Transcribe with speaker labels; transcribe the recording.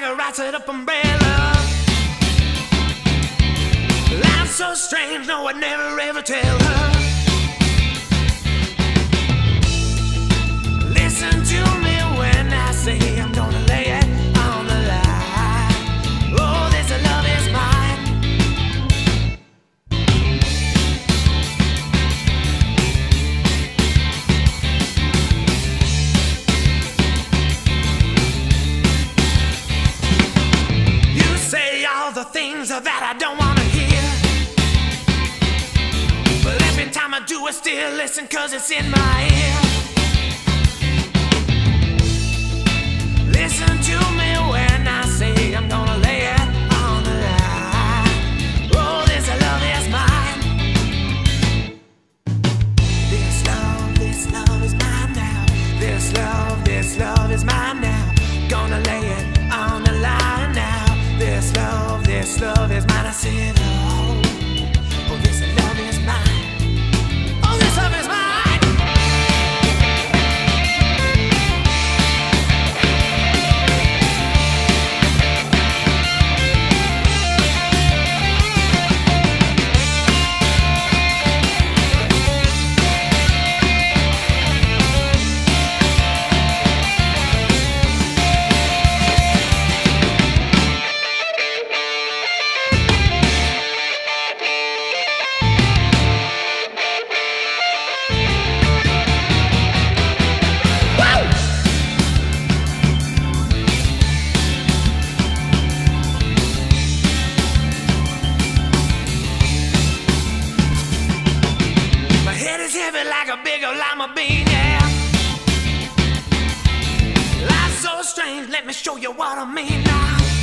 Speaker 1: like a rusted up umbrella. Life's so strange, no, I'd never ever tell her. Things that I don't wanna hear. But every time I do, I still listen, cause it's in my ear. Listen to me when I say I'm gonna lay it on the line. Oh, this love is mine. This love, this love is mine now. This love, this love is mine now. Love is mine. I lima yeah. Life's so strange, let me show you what I mean now.